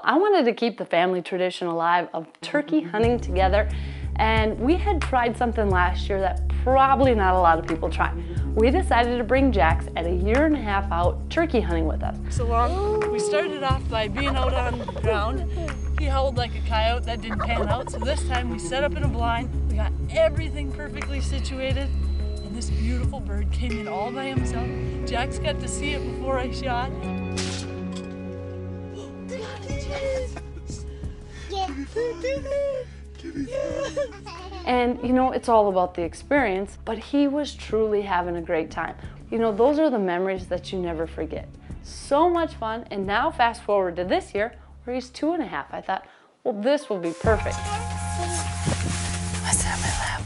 I wanted to keep the family tradition alive of turkey mm-hmm. hunting together and we had tried something last year that probably not a lot of people try. We decided to bring Jax at a year and a half out turkey hunting with us. So long, we started off by being out on the ground. He howled like a coyote, that didn't pan out. So this time we set up in a blind, we got everything perfectly situated, and this beautiful bird came in all by himself. Jax got to see it before I shot. And you know, it's all about the experience, but he was truly having a great time. You know, those are the memories that you never forget. So much fun, and now fast forward to this year where he's two and a half. I thought, well, this will be perfect. What's on my lap?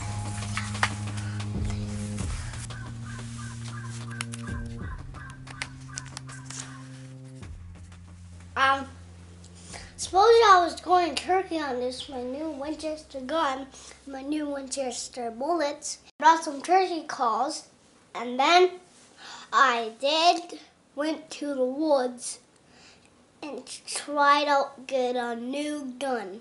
Um, suppose I was going turkey on this, my new Winchester gun, my new Winchester bullets, brought some turkey calls, and then I did went to the woods and tried out get a new gun.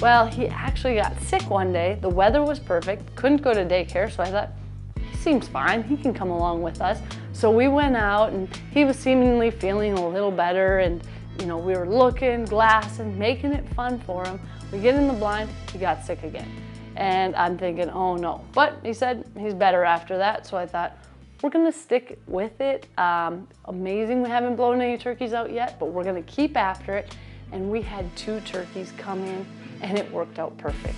Well, he actually got sick one day. The weather was perfect, couldn't go to daycare, so I thought, he seems fine, he can come along with us. So we went out and he was seemingly feeling a little better and you know, we were looking, glassing, making it fun for him. We get in the blind, he got sick again. And I'm thinking, oh no. But he said he's better after that, so I thought, we're gonna stick with it. Um, amazing we haven't blown any turkeys out yet, but we're gonna keep after it. And we had two turkeys come in and it worked out perfect.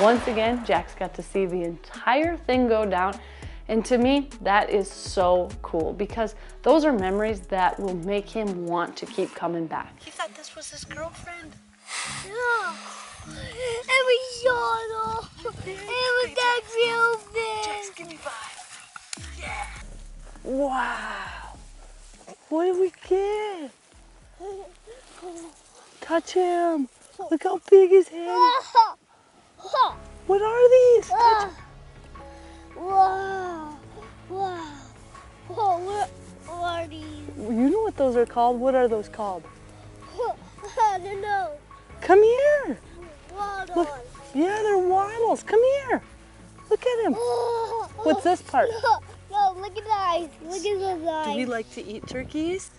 Once again, Jax got to see the entire thing go down. And to me, that is so cool because those are memories that will make him want to keep coming back. He thought this was his girlfriend. Yeah. It was Yolo. It was that real Jax, give me five. Yeah. Wow. What did we get? Touch him. Look how big his head is. What are these? Wow. Wow. Whoa, what are these? You know what those are called? What are those called? I don't know. Come here. What Look. Yeah, they're wattles. Come here. Look at him. What's this part? No, no, look at the eyes. Look at those eyes. Do we like to eat turkeys?